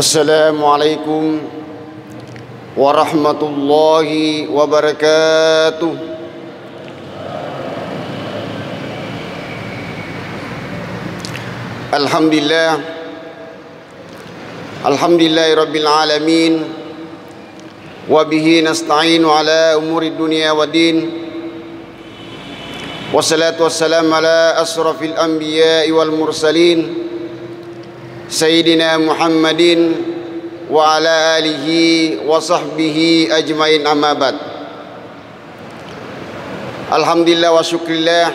السلام عليكم ورحمة الله وبركاته. الحمد لله الحمد لله رب العالمين وبه نستعين على أمور الدنيا والدين. والصلاة والسلام على أشرف الأنبياء والمرسلين. سيدنا محمد وعلى آله وصحبه أجمعين أما بعد Alhamdulillah wa syukrillah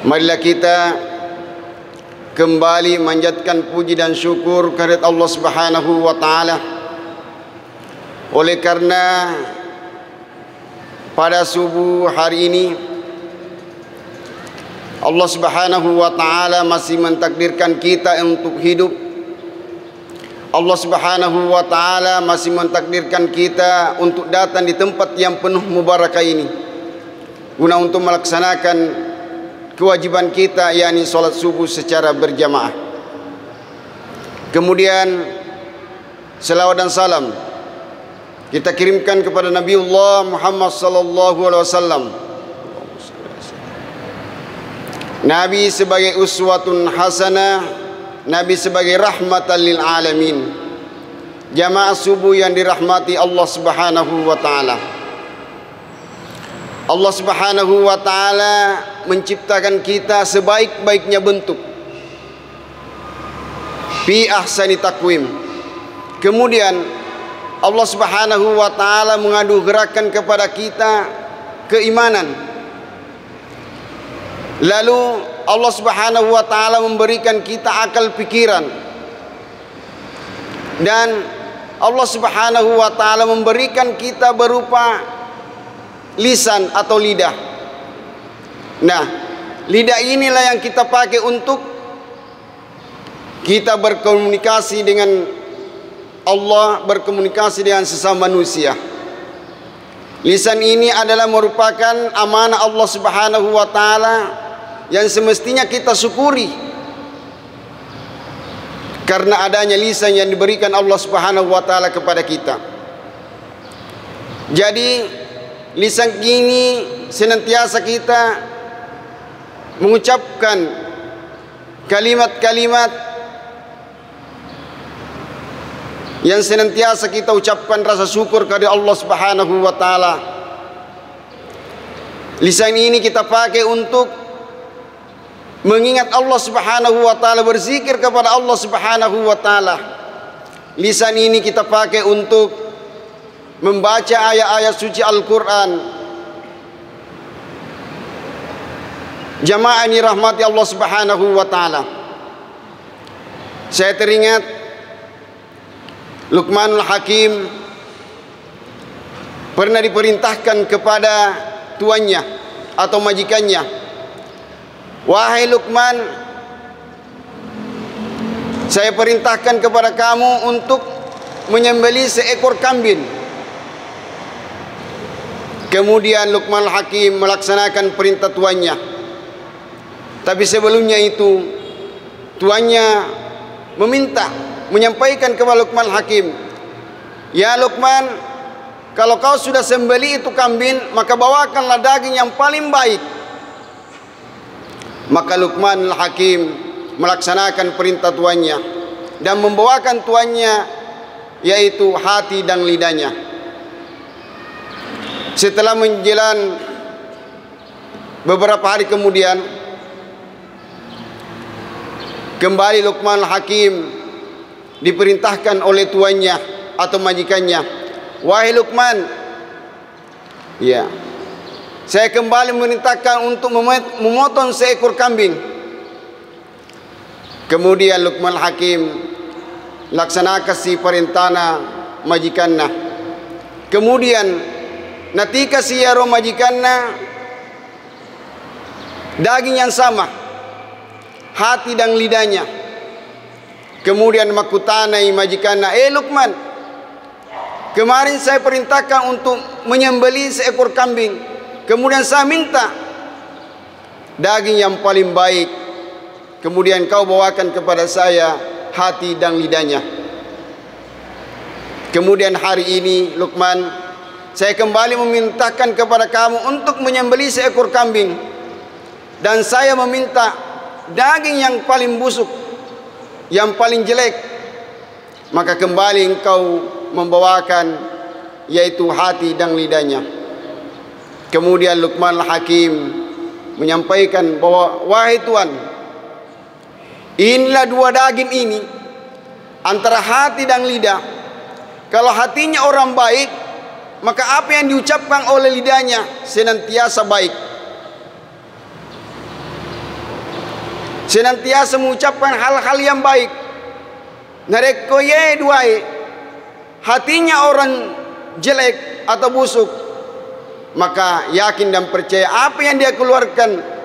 Marilah kita kembali manjatkan puji dan syukur kehadirat Allah Subhanahu wa taala. Oleh karena pada subuh hari ini Allah Subhanahu wa taala masih mentakdirkan kita untuk hidup. Allah Subhanahu wa taala masih mentakdirkan kita untuk datang di tempat yang penuh mubarakah ini guna untuk melaksanakan kewajiban kita yakni salat subuh secara berjamaah. Kemudian selawat dan salam kita kirimkan kepada Nabiullah Muhammad sallallahu alaihi wasallam. Nabi sebagai uswatun hasanah, Nabi sebagai rahmatan lil alamin. Jamaah subuh yang dirahmati Allah Subhanahu wa taala. Allah Subhanahu wa taala menciptakan kita sebaik-baiknya bentuk. Fi ahsani takwim. Kemudian Allah Subhanahu wa taala menganugerahkan kepada kita keimanan. Lalu Allah Subhanahu wa taala memberikan kita akal pikiran. Dan Allah Subhanahu wa taala memberikan kita berupa lisan atau lidah. Nah, lidah inilah yang kita pakai untuk kita berkomunikasi dengan Allah, berkomunikasi dengan sesama manusia. Lisan ini adalah merupakan amanah Allah Subhanahu wa taala yang semestinya kita syukuri. Karena adanya lisan yang diberikan Allah Subhanahu wa taala kepada kita. Jadi lisan ini senantiasa kita mengucapkan kalimat-kalimat yang senantiasa kita ucapkan rasa syukur kepada Allah Subhanahu wa taala. Lisan ini kita pakai untuk mengingat Allah Subhanahu wa taala berzikir kepada Allah Subhanahu wa taala. Lisan ini kita pakai untuk membaca ayat-ayat suci Al-Qur'an. Jamaah ini rahmati Allah Subhanahu wa taala. Saya teringat Luqmanul Hakim pernah diperintahkan kepada tuannya atau majikannya Wahai Luqman saya perintahkan kepada kamu untuk menyembeli seekor kambing. Kemudian Luqman Hakim melaksanakan perintah tuannya. Tapi sebelumnya itu tuannya meminta menyampaikan kepada Luqman Hakim Ya Luqman kalau kau sudah sembeli itu kambing maka bawakanlah daging yang paling baik maka Luqman Hakim melaksanakan perintah tuannya dan membawakan tuannya yaitu hati dan lidahnya. Setelah menjelan beberapa hari kemudian kembali Luqman Hakim diperintahkan oleh tuannya atau majikannya. Wahai Luqman. Ya saya kembali memerintahkan untuk memotong seekor kambing. Kemudian Luqman Hakim laksanakan si perintahna majikanna kemudian natika si yaro majikanna daging yang sama hati dan lidahnya. Kemudian makutanai majikanna eh Luqman kemarin saya perintahkan untuk menyembeli seekor kambing kemudian saya minta daging yang paling baik kemudian kau bawakan kepada saya hati dan lidahnya. Kemudian hari ini Luqman saya kembali memintakan kepada kamu untuk menyembelih seekor kambing dan saya meminta daging yang paling busuk yang paling jelek maka kembali engkau membawakan yaitu hati dan lidahnya kemudian Luqman Hakim menyampaikan bahwa wahai Tuhan inilah dua daging ini antara hati dan lidah kalau hatinya orang baik, maka apa yang diucapkan oleh lidahnya senantiasa baik. Senantiasa mengucapkan hal-hal yang baik. Narekoye duai. Hatinya orang jelek atau busuk. Maka yakin dan percaya apa yang dia keluarkan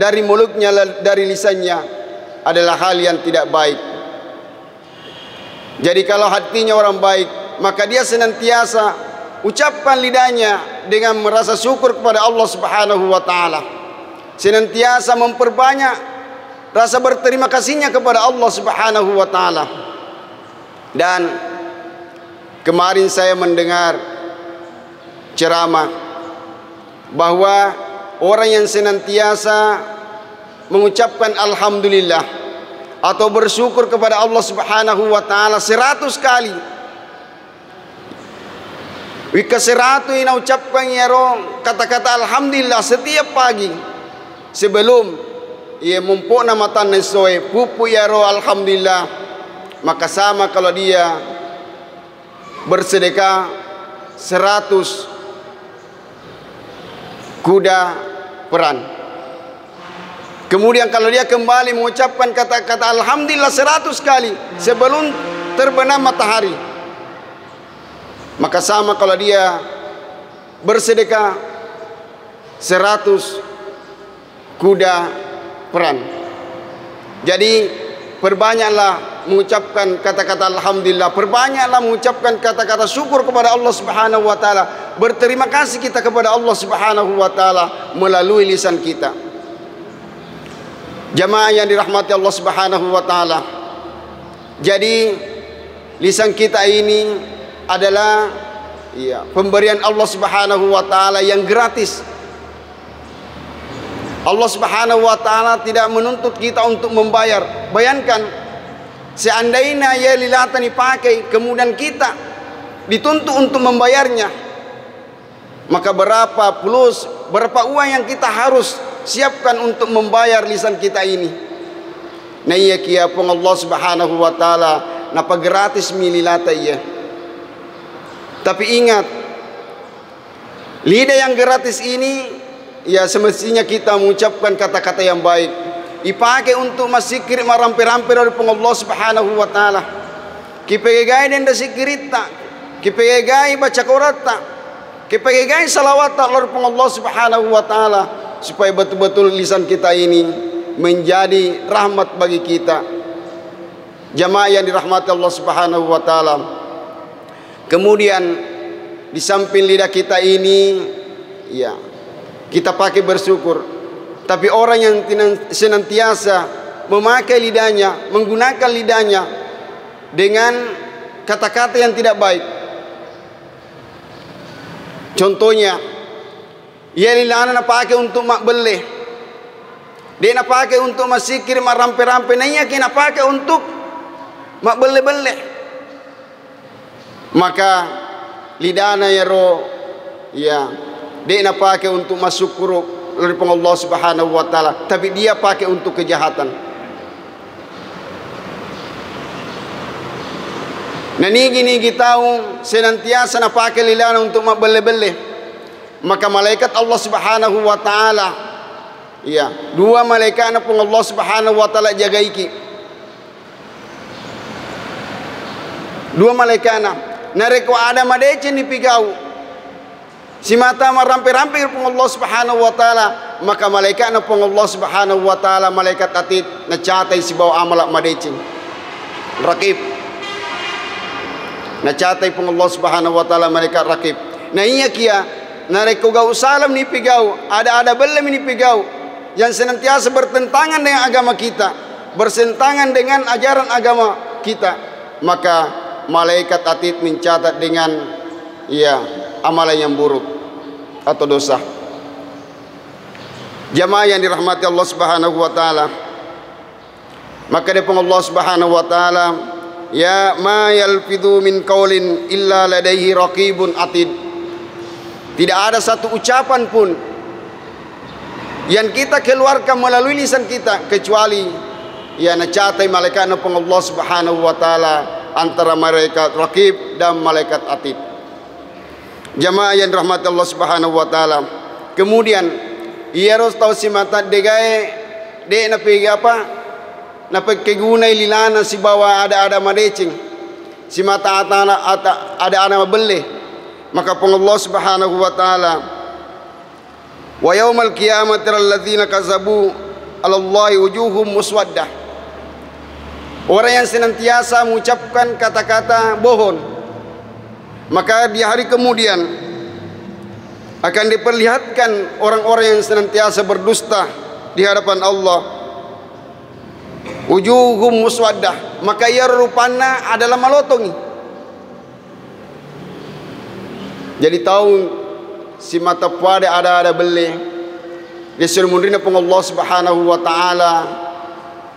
dari mulutnya dari lisannya adalah hal yang tidak baik. Jadi kalau hatinya orang baik maka dia senantiasa ucapkan lidahnya dengan merasa syukur kepada Allah Subhanahu wa taala. Senantiasa memperbanyak rasa berterima kasihnya kepada Allah Subhanahu wa taala. Dan kemarin saya mendengar ceramah bahwa orang yang senantiasa mengucapkan alhamdulillah atau bersyukur kepada Allah Subhanahu wa taala seratus kali. Wika seratu ina ucapkan ya kata-kata alhamdulillah setiap pagi sebelum ia mumpuk nama tanah soe pupu ya alhamdulillah. Maka sama kalau dia bersedekah seratus kuda peran. Kemudian kalau dia kembali mengucapkan kata-kata alhamdulillah seratus kali sebelum terbenam matahari maka sama kalau dia bersedekah seratus kuda peran. Jadi perbanyaklah mengucapkan kata-kata alhamdulillah perbanyaklah mengucapkan kata-kata syukur kepada Allah Subhanahu wa taala berterima kasih kita kepada Allah Subhanahu wa taala melalui lisan kita jamaah yang dirahmati Allah Subhanahu wa taala jadi lisan kita ini adalah ya, pemberian Allah Subhanahu wa taala yang gratis. Allah Subhanahu wa taala tidak menuntut kita untuk membayar. Bayangkan seandainya ya lilatan dipakai kemudian kita dituntut untuk membayarnya. Maka berapa plus berapa uang yang kita harus siapkan untuk membayar lisan kita ini? Nah iya kia pun Allah Subhanahu wa taala napa gratis mililata iya. Tapi ingat, lidah yang gratis ini ya semestinya kita mengucapkan kata-kata yang baik. Dipakai untuk masikir marampe-rampe dari Allah Subhanahu wa taala. Kipegai dan sikirita, kipegai baca Qur'an kipegai salawat dari Allah Subhanahu wa taala supaya betul-betul lisan kita ini menjadi rahmat bagi kita. Jamaah yang dirahmati Allah Subhanahu wa taala. Kemudian di samping lidah kita ini ya kita pakai bersyukur. Tapi orang yang senantiasa memakai lidahnya, menggunakan lidahnya dengan kata-kata yang tidak baik. Contohnya, ia lilana na pakai untuk mak beli. Dia na pakai untuk masikir mak rampe-rampe. Ia kena pakai untuk mak beli-beli maka lidana ya ro ya dia nak pakai untuk masuk kuruk dari Allah Subhanahu wa taala tapi dia pakai untuk kejahatan. Nah ni gini kita senantiasa nak pakai lidana untuk bele-bele maka malaikat Allah Subhanahu wa taala ya dua malaikat nak Allah Subhanahu wa taala jaga iki. Dua malaikat nak nareko ada madece ni pigau si mata marampe-rampe pun Allah Subhanahu wa taala maka malaikat na pun Allah Subhanahu wa taala malaikat atit na catai si bawa amal madece rakib. Na catai pun Allah Subhanahu wa taala malaikat rakib. Na iya kia nareko gau salam ni pigau ada-ada belum ni pigau yang senantiasa bertentangan dengan agama kita bersentangan dengan ajaran agama kita maka malaikat atid mencatat dengan ya amalan yang buruk atau dosa. Jamaah yang dirahmati Allah Subhanahu wa taala. Maka dia Allah Subhanahu wa taala ya ma yalfidhu min qaulin illa ladaihi raqibun atid. Tidak ada satu ucapan pun yang kita keluarkan melalui lisan kita kecuali ya nacatai malaikat Allah Subhanahu wa taala antara malaikat raqib dan malaikat atid jamaah yang rahmat Allah Subhanahu wa taala. Kemudian ia harus tahu si mata degai de na apa? Na pagkagunay lilana si bawa ada-ada madecing si mata atana ata ada-ada mabeli maka pun Allah Subhanahu wa taala wa yaumal qiyamati alladzina kazabu Allah wujuhum muswaddah. Orang yang senantiasa mengucapkan kata-kata bohong maka di hari kemudian akan diperlihatkan orang-orang yang senantiasa berdusta di hadapan Allah. Wujuhum muswaddah Maka ia rupanya adalah malotong Jadi tahu Si mata pada ada-ada beli. Dia suruh mundrina pun Allah subhanahu wa ta'ala.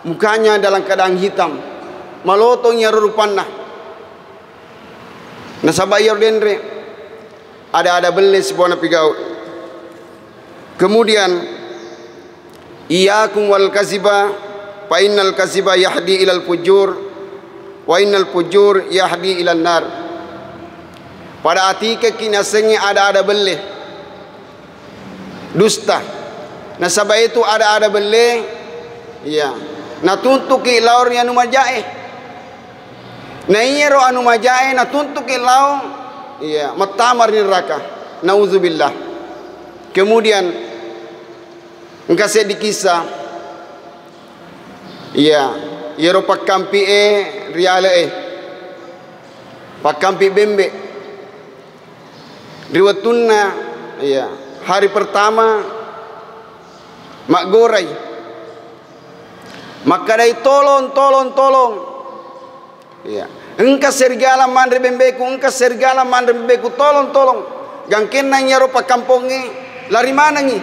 Mukanya dalam keadaan hitam. Malotong ia Nasabah Yordan ni ada ada beli sebuah nak pergi. Kemudian iyakum wal kaziba fa innal kaziba yahdi ilal fujur wa innal fujur yahdi ilal nar. Pada hati ke kini ada ada beli dusta. Nasabah itu ada ada beli. Ya. Nah tuntuk laur yang numajaih na iyero anu majae natuntuki laur iya matamar neraka nauzubillah kemudian engkau dikisah Iya, yero pakampi e riale e. Pakampi bembe. Riwatunna iya, hari pertama mak gorai. Maka dai tolong tolong tolong. Iya. Engka serigala mandre bembeku, engka serigala mandre bembeku, tolong tolong. Gangken na nyaro pakampongi, lari mana ngi?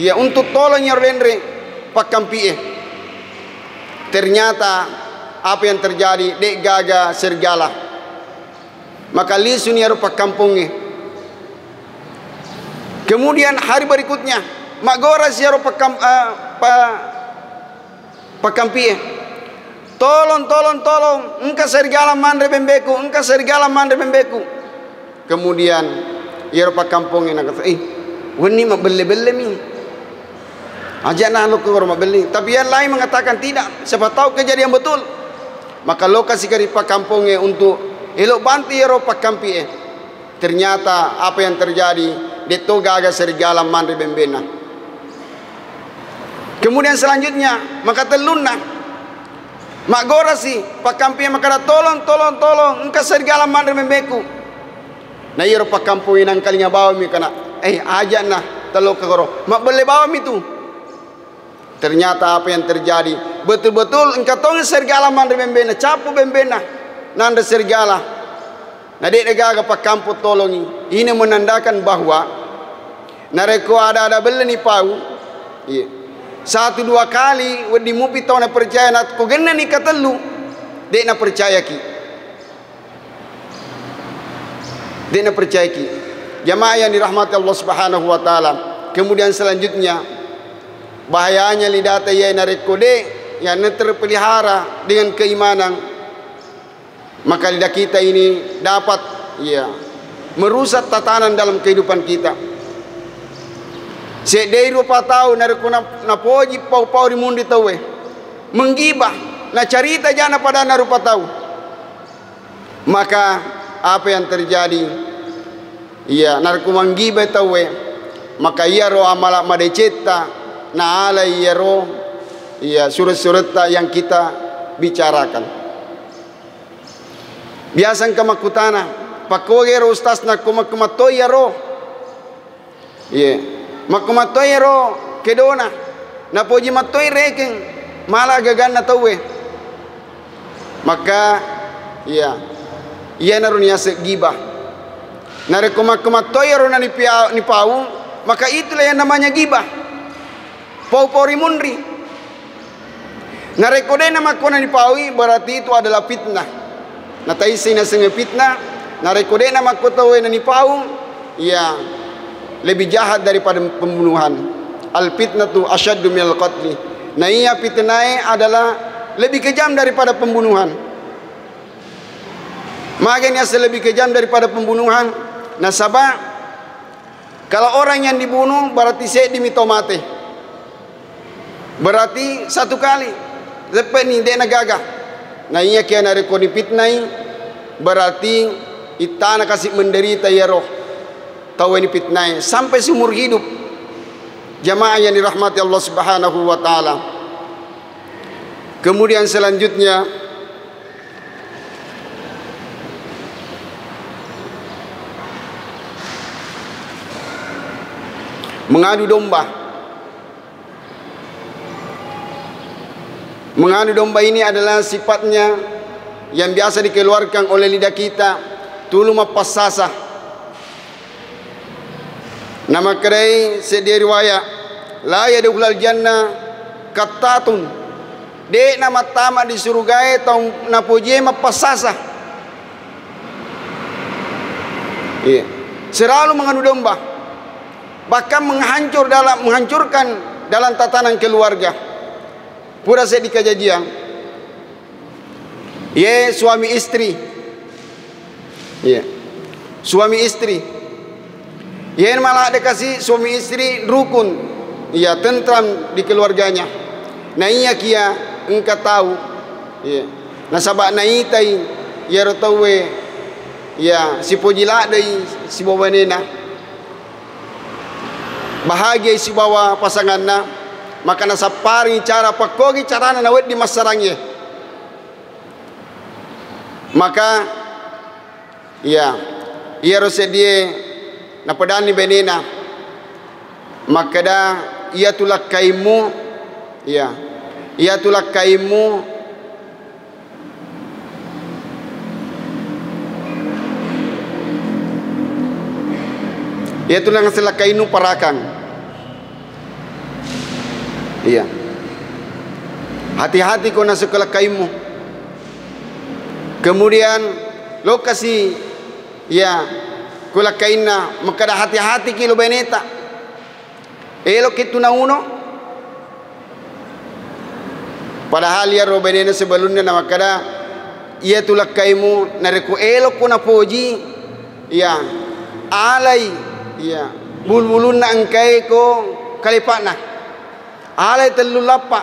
Iya, untuk tolong nyaro pakampi e. Ternyata apa yang terjadi dek gaga serigala. Maka lisun ya rupa kampungnya. Kemudian hari berikutnya mak goras ya rupa kam, uh, pa, pakampi. Tolong tolong tolong engkau serigala mandre bembeku engkau serigala mandre bembeku. Kemudian rupa kampungnya nak kata eh wani mak belle belle mi Ajaklah lo ke rumah beli. Tapi yang lain mengatakan tidak. Siapa tahu kejadian betul. Maka lo kasih ke pak kampungnya untuk elok bantu ya pak kampi Ternyata apa yang terjadi. Dia tu gagal serigala mandri bembena. Kemudian selanjutnya. Maka telunna. Mak gora sih. Pak kampi maka tolong, tolong, tolong. Engkau serigala mandri bembeku. Nah iya pak kampung yang kalinya bawa mi kena. Eh ajak nah. Telok ke goro. Mak boleh bawa mi tu. Ternyata apa yang terjadi betul-betul engkau tahu serigala mandre bembena capu bembena nanda serigala. Nadi negaga pak kamput tolongi. Ini menandakan bahwa nareko ada-ada beli ni pau. Iya. Satu dua kali wedi mupi tahu na percaya nak ko genna ni katelu. Dek na percaya ki. Dek na percaya ki. Jamaah yang dirahmati Allah Subhanahu wa taala. Kemudian selanjutnya bahayanya lidah tayai narekode yang terpelihara dengan keimanan maka lidah kita ini dapat ya merusak tatanan dalam kehidupan kita sedai rupa tahu nareku na poji pau pau di mundi tahu menggibah na cerita jana pada na rupa tahu maka apa yang terjadi? Iya nareku menggibah tahu maka ia roh amalak madeceta na ala yero ya surat-surat yang kita bicarakan. Biasa kamakutana pakogero ustaz na kumakumatoy yaro ye makumatoy yaro kedona. Na poji matoy reken mala gagan na tawe maka ya ia narunia segibah nare koma koma toyaro na ni pau maka itulah yang namanya gibah pau pori munri. Nare kode nama kona ni paui berarti itu adalah fitnah. Na taisi na fitnah nare kode nama kota na ni pau ya lebih jahat daripada pembunuhan al fitnatu asyaddu minal qatli nah iya fitnah adalah lebih kejam daripada pembunuhan. Makanya lebih kejam daripada pembunuhan. Nasabah kalau orang yang dibunuh berarti saya dimitomate. Berarti satu kali. Lepas ni dia gagah. Nah iya kia nak rekodi fitnah berarti itana kasih menderita ya roh. Tahu ini fitnah sampai seumur hidup. Jamaah yang dirahmati Allah Subhanahu wa taala. Kemudian selanjutnya mengadu domba. Mengadu domba ini adalah sifatnya yang biasa dikeluarkan oleh lidah kita tulu mapasasa. Nama kedai sedia riwayat. La yadkhulul jannah kattatun. De nama tama di surugai tong na puji ma pasasa iya. Selalu menganu domba. Bahkan menghancur dalam menghancurkan dalam tatanan keluarga. Pura saya di kejadian. Ye suami istri. Iya. Suami istri ye malah ada kasih suami istri rukun iya tentram di keluarganya. Nah iya kia engkau tahu. Ya nasabak naitai ya rotawe ya si pojila dai si bawa nena. Bahagia si bawa pasanganna maka nasapari cara pakogi cara nawet di masarangnya maka ya ia rosedie napadani benena maka da ia tulak kaimu. Ya ia itulah kaimu. Ia itulah ngasih kainu parakan iya. Hati-hati kau nak sekolah kaimu. Kemudian lokasi. Ya kula kaina maka hati-hati kilo beneta. Elok itu na uno. Padahal ya robenena sebelumnya nama kada ia tulak kaimu nareku elok kuna poji. Ya alai ya bulbulun na angkai ko kalipana alai telu lapa.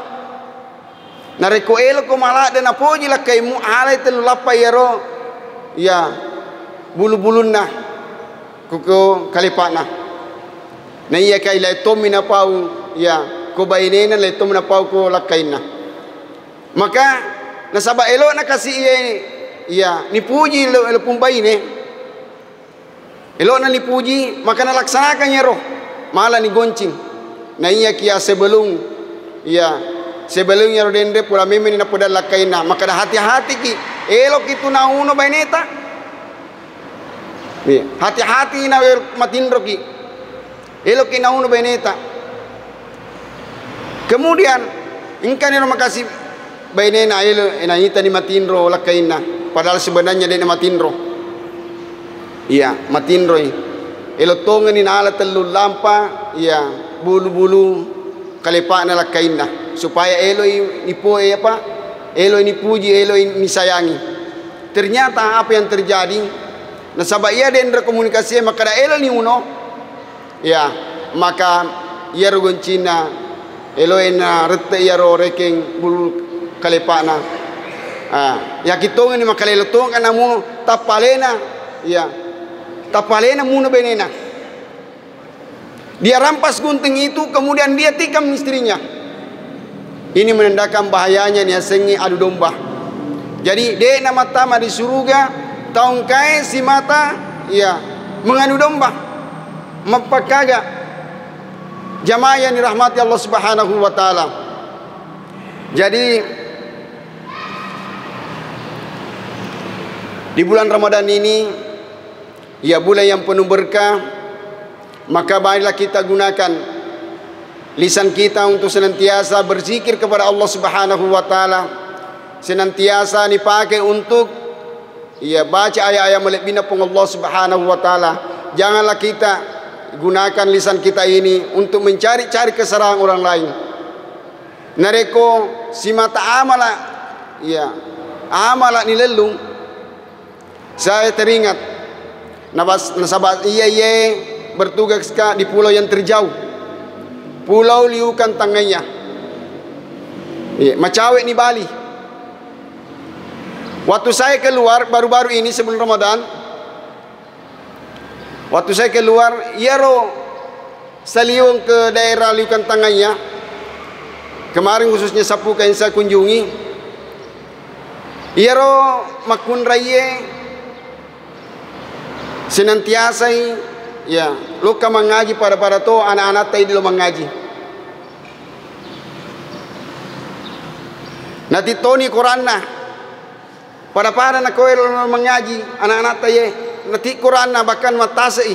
Nareku elok ko malah dan poji lah kaimu alai telu lapa ya ro. Ya bulu-bulun na kuko kalipana na iya kay lai tomina pau ya ko bainena lai tomina pau ko lakaina maka nasaba elo na kasi iya iya nipuji elo, elo pumbay ni. Elo na nipuji maka nalaksanakan niya roh. Mala ni goncing. Na iya kia sebelum iya sebelum niya rodende pula mimi na podal lakay na. Maka da hati-hati ki elo kitu na uno baineta hati-hati na matindro ki. Elo ki na uno baineta. Kemudian ingkan ni makasih baine na ilo inanita ni matinro lakaina padahal sebenarnya dia matinro iya matinro ilo tonga ni nala telu lampa iya bulu-bulu kalipa na lakaina supaya elo nipo eh apa? Elo ini puji elo ini sayangi. Ternyata apa yang terjadi nah sabab ia dan komunikasi maka elo ni uno. Ya maka ia rogon Cina. Elo ena rete ia ro reking bulu kalepana ah ya kitong ni makalelotong kana mo tapalena ya tapalena muna benena dia rampas gunting itu kemudian dia tikam istrinya. Ini menandakan bahayanya ni sengi adu domba. Jadi dia nama tama di surga tahun kai si mata ya mengadu domba. Mempakaga jamaah yang dirahmati Allah Subhanahu wa taala. Jadi Di bulan Ramadan ini ya bulan yang penuh berkah maka baiklah kita gunakan lisan kita untuk senantiasa berzikir kepada Allah Subhanahu wa taala. Senantiasa dipakai untuk ya baca ayat-ayat melebina pun Allah Subhanahu wa taala. Janganlah kita gunakan lisan kita ini untuk mencari-cari kesalahan orang lain. Nareko si mata amala ya amala ni lelung saya teringat nabas nasabat iya iya bertugas di pulau yang terjauh. Pulau Liukan Tanganya. Iya, Macawe ni Bali. Waktu saya keluar baru-baru ini sebelum Ramadan, waktu saya keluar, iya ro saliung ke daerah Liukan Tanganya. Kemarin khususnya Sapuka yang saya kunjungi. Iya ro makun raye senantiasa ya luka mengaji pada para to anak-anak tadi lo mengaji nanti toni Quran pada para nak kowe lo mengaji anak-anak tadi nanti Quran nah bahkan matase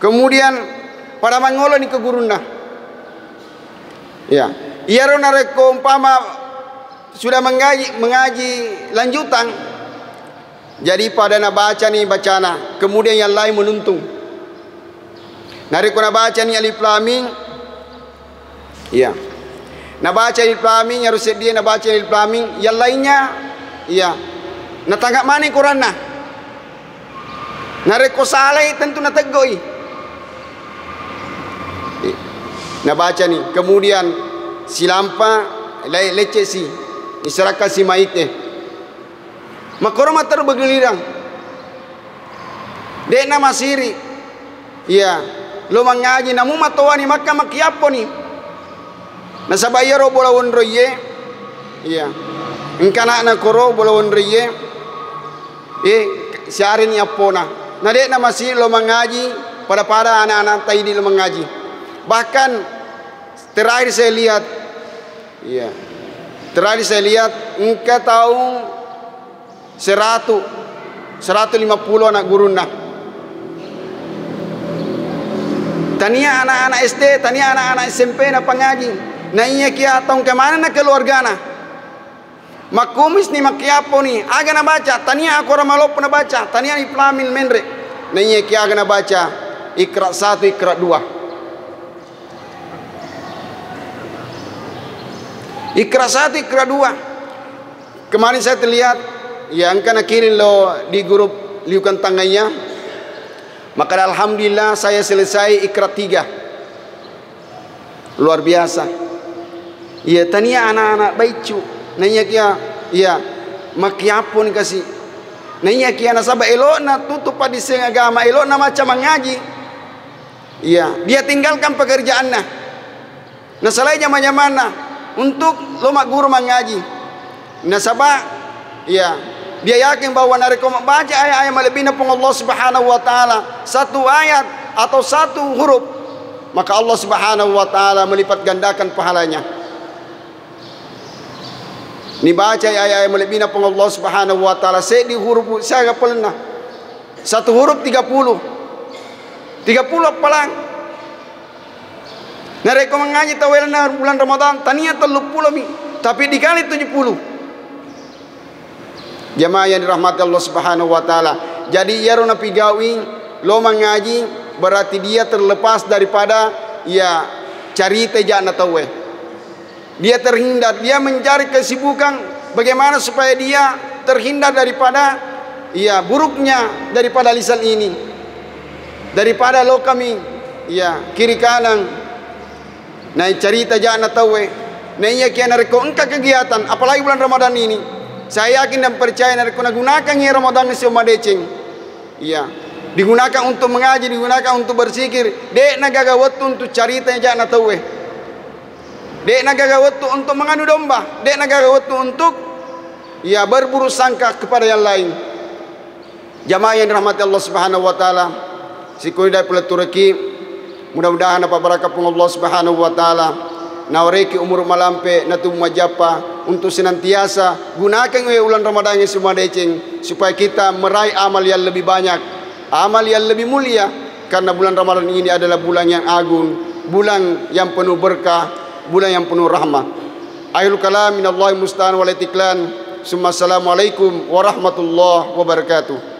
kemudian pada mangolo ni ke guru nah ya iya ro nareko umpama sudah mengaji mengaji lanjutan jadi pada nak baca ni bacana, kemudian yang lain menuntung. Nari kuna baca ni alif lam mim. Iya. Nak baca alif lam mim harus dia nak baca alif lam yang lainnya iya. Nak tanggap mana Quran nah? Nari ko saleh tentu nak tegoi. Nak baca ni, kemudian silampa leceh si, diserahkan si maitnya. Makoroma terbegelirang. Nama siri. Iya. Lo mengaji namu matawani maka makiapo ni. Nasabaya ro bola won roye. Iya. Engkana na koro bola won roye. Eh siarin yapona. Na siri lo mengaji pada para anak-anak tadi lo mengaji. Bahkan terakhir saya lihat iya. Terakhir saya lihat engkau tahu Seratus Seratus lima puluh anak guru nak Tania anak-anak SD Tania anak-anak SMP nak pengaji Na iya kia tong ke mana nak keluarga na Makumis ni makiapo ni. Aga na baca. Tania aku ramalop na baca. Tania iflamil menre. Na iya kia aga na baca. Ikrat satu ikrat dua. Ikrat satu ikrat dua. Kemarin saya terlihat yang kena kirim lo di grup liukan tangannya maka alhamdulillah saya selesai ikrat tiga. Luar biasa. Ya tania anak-anak baicu nanya kia ya makiapun kasih. Nanya kia nasaba elok na tutup pada seng agama elok na macam mengaji ya dia tinggalkan pekerjaan nah. Nasalai zaman mana untuk lo mak guru mengaji nasaba ya dia yakin bahwa nareko baca ayat-ayat melebihnya pun Allah Subhanahu wa taala. Satu ayat atau satu huruf maka Allah Subhanahu wa taala melipat gandakan pahalanya. Ni baca ayat-ayat melebihnya pun Allah Subhanahu wa taala. Saya huruf saya pernah satu huruf 30 30 apalang Nareko mengaji tawelna bulan Ramadan tania teluk puluh mi. Tapi dikali 70 Jemaah yang dirahmati Allah Subhanahu wa taala. Jadi ia rona pigawi lo mengaji berarti dia terlepas daripada ya cari tejana tawe. Dia terhindar, dia mencari kesibukan bagaimana supaya dia terhindar daripada ya buruknya daripada lisan ini. Daripada lo kami ya kiri kanan nah cerita jana tawe. Nah iya kian engkau kegiatan apalagi bulan Ramadan ini saya yakin dan percaya guna gunakan ya Ramadan semua decing. Iya. Digunakan untuk mengaji, digunakan untuk berzikir. Dek nagaga waktu untuk cerita jangan tahu eh. Dek nagaga waktu untuk mengadu domba. Dek nagaga waktu untuk ya berburu sangka kepada yang lain. Jamaah yang dirahmati Allah Subhanahu wa taala. Sikoi dari pula Turki. Mudah-mudahan apa barakat pun Allah Subhanahu wa taala nawareki umur malampe natu majapa untuk senantiasa gunakan we ulan Ramadan ini semua decing supaya kita meraih amal yang lebih banyak amal yang lebih mulia karena bulan Ramadan ini adalah bulan yang agung bulan yang penuh berkah bulan yang penuh rahmat. Akhirul kalam minallahi musta'an wal itiklan Assalamualaikum warahmatullahi wabarakatuh